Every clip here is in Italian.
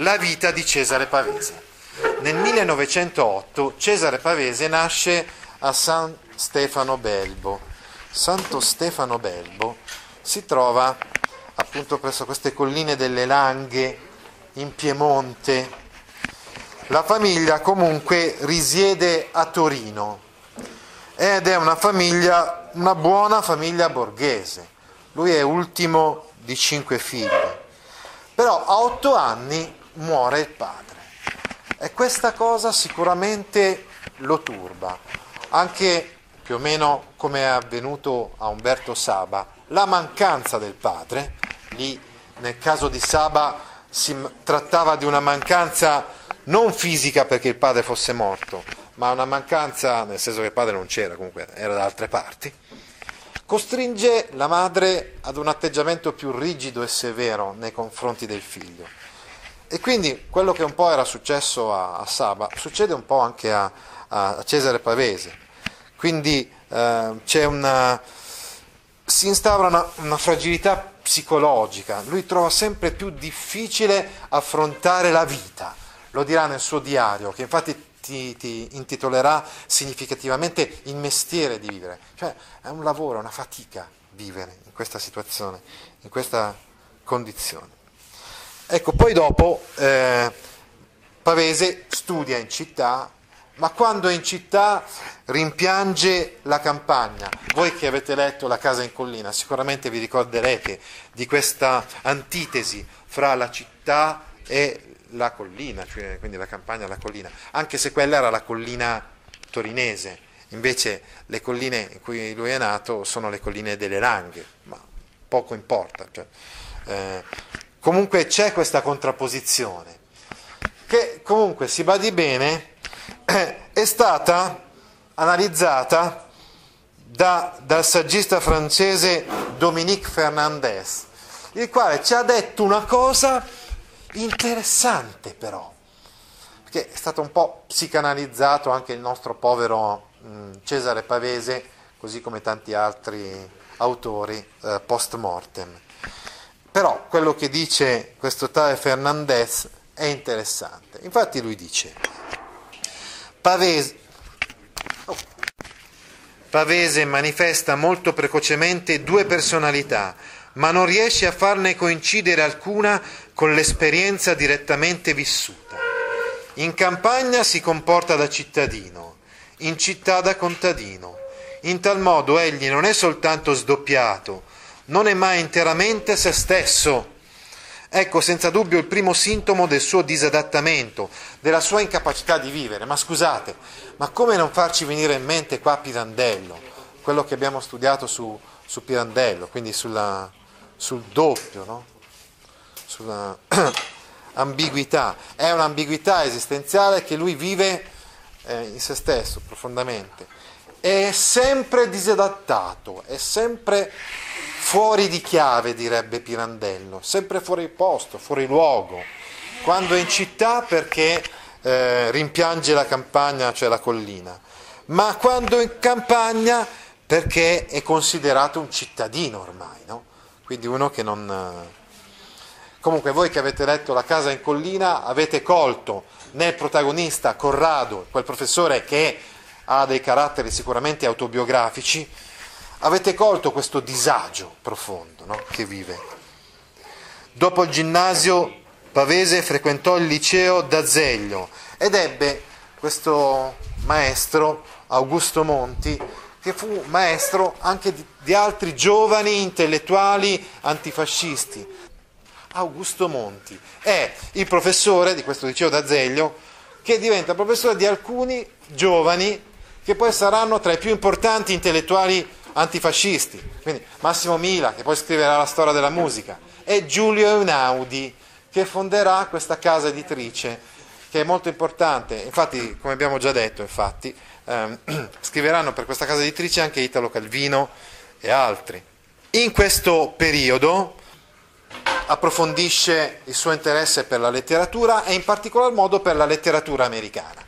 la vita di Cesare Pavese. Nel 1908 Cesare Pavese nasce a San Stefano Belbo. Santo Stefano Belbo si trova appunto presso queste colline delle Langhe in Piemonte. La famiglia comunque risiede a Torino ed è una famiglia, una buona famiglia borghese. Lui è ultimo di cinque figli. Però a otto anni muore il padre. E questa cosa sicuramente lo turba, anche più o meno come è avvenuto a Umberto Saba, la mancanza del padre, lì nel caso di Saba si trattava di una mancanza non fisica perché il padre fosse morto, ma una mancanza nel senso che il padre non c'era, comunque era da altre parti, costringe la madre ad un atteggiamento più rigido e severo nei confronti del figlio. E quindi quello che un po' era successo a, a Saba succede un po' anche a, a Cesare Pavese. Quindi eh, una, si instaura una, una fragilità psicologica, lui trova sempre più difficile affrontare la vita, lo dirà nel suo diario, che infatti ti, ti, intitolerà significativamente il mestiere di vivere, cioè è un lavoro, è una fatica vivere in questa situazione, in questa condizione. Ecco, poi dopo eh, Pavese studia in città, ma quando è in città rimpiange la campagna. Voi che avete letto La casa in collina sicuramente vi ricorderete di questa antitesi fra la città e la collina, cioè, quindi la campagna e la collina, anche se quella era la collina torinese, invece le colline in cui lui è nato sono le colline delle Langhe, ma poco importa. Cioè, eh, Comunque c'è questa contrapposizione che comunque si badi bene è stata analizzata da, dal saggista francese Dominique Fernandez, il quale ci ha detto una cosa interessante però, perché è stato un po' psicanalizzato anche il nostro povero mh, Cesare Pavese, così come tanti altri autori eh, post mortem. Però quello che dice questo tale Fernandez è interessante. Infatti lui dice, Pavese, oh, Pavese manifesta molto precocemente due personalità, ma non riesce a farne coincidere alcuna con l'esperienza direttamente vissuta. In campagna si comporta da cittadino, in città da contadino. In tal modo egli non è soltanto sdoppiato, non è mai interamente se stesso. Ecco senza dubbio il primo sintomo del suo disadattamento, della sua incapacità di vivere. Ma scusate, ma come non farci venire in mente qua Pirandello, quello che abbiamo studiato su, su Pirandello, quindi sulla, sul doppio, no? sulla ambiguità. È un'ambiguità esistenziale che lui vive eh, in se stesso profondamente. È sempre disadattato, è sempre fuori di chiave, direbbe Pirandello, sempre fuori posto, fuori luogo. Quando è in città perché eh, rimpiange la campagna, cioè la collina, ma quando è in campagna perché è considerato un cittadino ormai, no? Quindi uno che non... Eh, comunque voi che avete letto La casa in collina avete colto nel protagonista Corrado, quel professore che ha dei caratteri sicuramente autobiografici, avete colto questo disagio profondo no? che vive. Dopo il ginnasio Pavese frequentò il liceo d'Azeglio ed ebbe questo maestro, Augusto Monti, che fu maestro anche di, di altri giovani intellettuali antifascisti. Augusto Monti è il professore di questo liceo d'Azeglio che diventa professore di alcuni giovani che poi saranno tra i più importanti intellettuali antifascisti, quindi Massimo Mila che poi scriverà la storia della musica e Giulio Einaudi che fonderà questa casa editrice che è molto importante, infatti come abbiamo già detto, infatti, ehm, scriveranno per questa casa editrice anche Italo Calvino e altri. In questo periodo approfondisce il suo interesse per la letteratura e in particolar modo per la letteratura americana.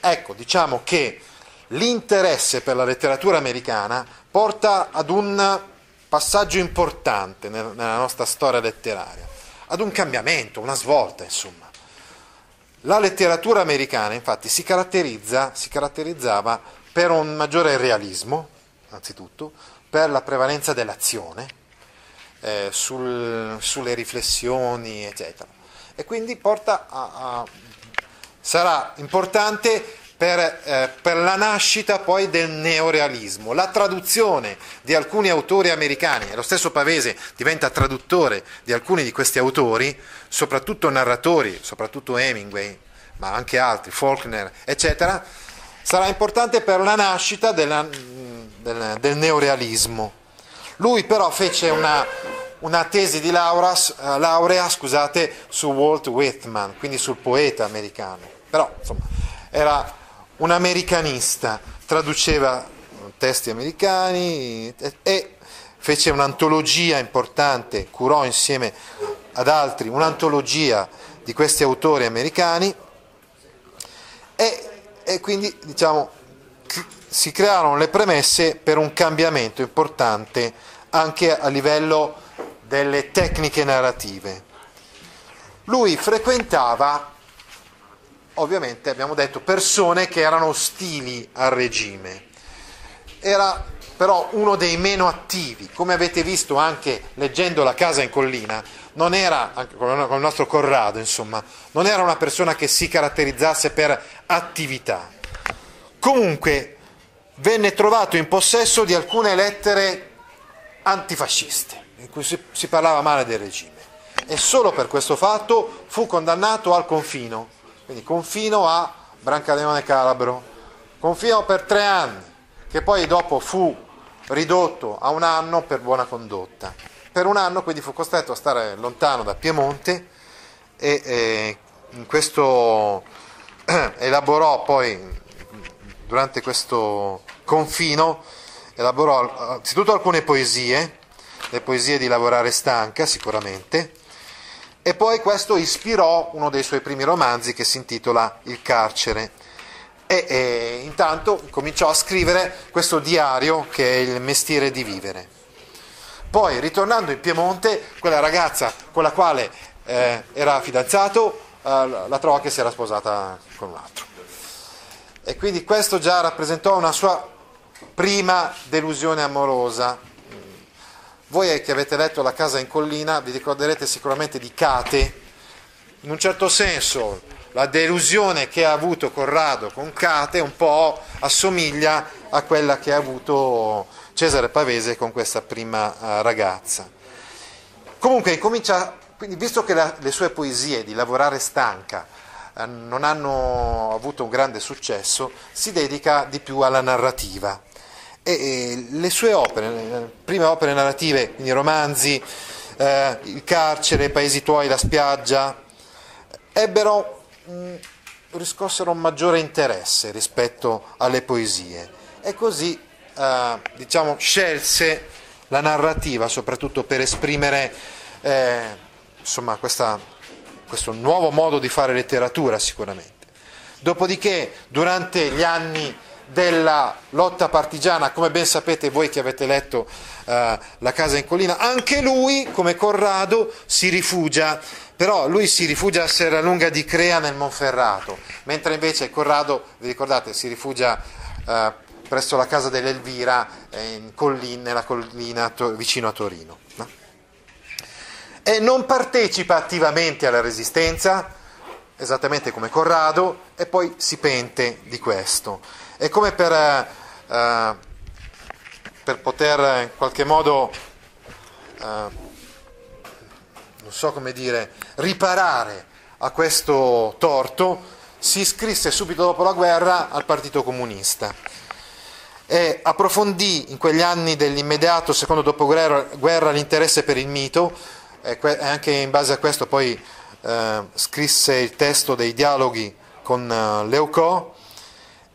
Ecco, diciamo che l'interesse per la letteratura americana porta ad un passaggio importante nella nostra storia letteraria, ad un cambiamento, una svolta, insomma. La letteratura americana infatti si, caratterizza, si caratterizzava per un maggiore realismo, anzitutto, per la prevalenza dell'azione, eh, sul, sulle riflessioni, eccetera. E quindi porta a, a, sarà importante per, eh, per, la nascita poi del neorealismo, la traduzione di alcuni autori americani, e lo stesso Pavese diventa traduttore di alcuni di questi autori, soprattutto narratori, soprattutto Hemingway, ma anche altri, Faulkner, eccetera, sarà importante per la nascita della, del, del, neorealismo. Lui però fece una, una tesi di laurea, uh, laurea scusate, su Walt Whitman, quindi sul poeta americano, però insomma era un americanista, traduceva testi americani e, e fece un'antologia importante, curò insieme ad altri un'antologia di questi autori americani e, e quindi diciamo, si crearono le premesse per un cambiamento importante anche a livello delle tecniche narrative. Lui frequentava, ovviamente abbiamo detto, persone che erano ostili al regime. Era però uno dei meno attivi, come avete visto anche leggendo La casa in collina, non era, con il nostro Corrado, insomma, non era una persona che si caratterizzasse per attività. Comunque venne trovato in possesso di alcune lettere antifasciste, in cui si, si parlava male del regime. E solo per questo fatto fu condannato al confino, quindi confino a Brancaleone Calabro, confino per tre anni, che poi dopo fu ridotto a un anno per buona condotta. Per un anno quindi fu costretto a stare lontano da Piemonte e, e in questo elaborò poi durante questo confino elaborò anzitutto alcune poesie, le poesie di Lavorare stanca sicuramente, e poi questo ispirò uno dei suoi primi romanzi che si intitola Il carcere. E, e intanto cominciò a scrivere questo diario che è il mestiere di vivere. Poi, ritornando in Piemonte, quella ragazza con la quale eh, era fidanzato eh, la trovò che si era sposata con un altro. E quindi questo già rappresentò una sua prima delusione amorosa. Voi che avete letto La casa in collina vi ricorderete sicuramente di Cate. In un certo senso la delusione che ha avuto Corrado con Cate un po' assomiglia a quella che ha avuto Cesare Pavese con questa prima uh, ragazza. Comunque incomincia, quindi visto che la, le sue poesie di Lavorare stanca uh, non hanno avuto un grande successo, si dedica di più alla narrativa. E, e le sue opere, le prime opere narrative, quindi romanzi, uh, Il carcere, I paesi tuoi, La spiaggia, ebbero, mh, riscossero un maggiore interesse rispetto alle poesie. E così eh, diciamo, scelse la narrativa soprattutto per esprimere eh, insomma, questa, questo nuovo modo di fare letteratura sicuramente. Dopodiché, durante gli anni della lotta partigiana, come ben sapete voi che avete letto eh, La casa in collina, anche lui, come Corrado, si rifugia, però lui si rifugia a Serralunga di Crea nel Monferrato, mentre invece Corrado, vi ricordate, si rifugia eh, presso la casa dell'Elvira in collina, nella collina to, vicino a Torino. No? E non partecipa attivamente alla resistenza, esattamente come Corrado, e poi si pente di questo. È come per, eh, per poter in qualche modo, eh, non so come dire, riparare a questo torto, si iscrisse subito dopo la guerra al Partito Comunista. E approfondì in quegli anni dell'immediato secondo dopoguerra l'interesse per il mito e anche in base a questo poi eh, scrisse il testo dei dialoghi con eh, Leucò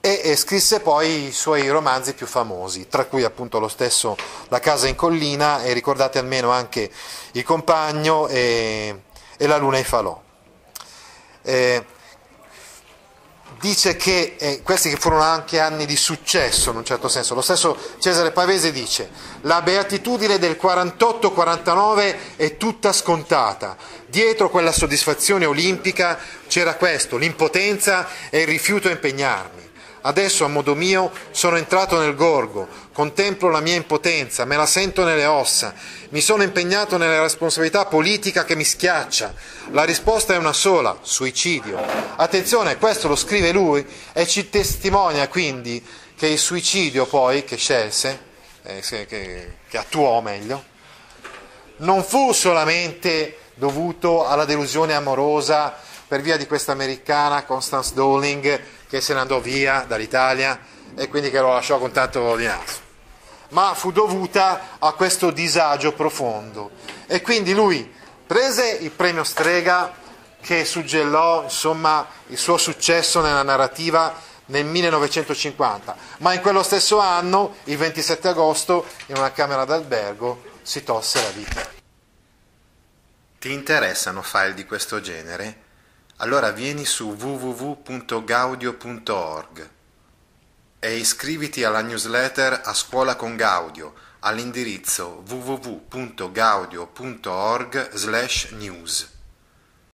e, e, scrisse poi i suoi romanzi più famosi, tra cui appunto lo stesso La casa in collina e ricordate almeno anche Il compagno e, e La luna e falò. Eh, dice che eh, questi che furono anche anni di successo in un certo senso. Lo stesso Cesare Pavese dice la beatitudine del 48-49 è tutta scontata. Dietro quella soddisfazione olimpica c'era questo, l'impotenza e il rifiuto a impegnarmi. Adesso a modo mio sono entrato nel gorgo, contemplo la mia impotenza, me la sento nelle ossa, mi sono impegnato nella responsabilità politica che mi schiaccia. La risposta è una sola, suicidio. Attenzione, questo lo scrive lui e ci testimonia quindi che il suicidio poi che scelse, eh, che, che attuò meglio, non fu solamente dovuto alla delusione amorosa per via di questa americana Constance Dowling che se ne andò via dall'Italia e quindi che lo lasciò con tanto di naso, ma fu dovuta a questo disagio profondo. E quindi lui prese il premio Strega che suggellò insomma, il suo successo nella narrativa nel 1950, ma in quello stesso anno, il 27 agosto, in una camera d'albergo, si tolse la vita. Ti interessano file di questo genere? Allora vieni su www.gaudio.org e iscriviti alla newsletter a scuola con Gaudio all'indirizzo www.gaudio.org/news.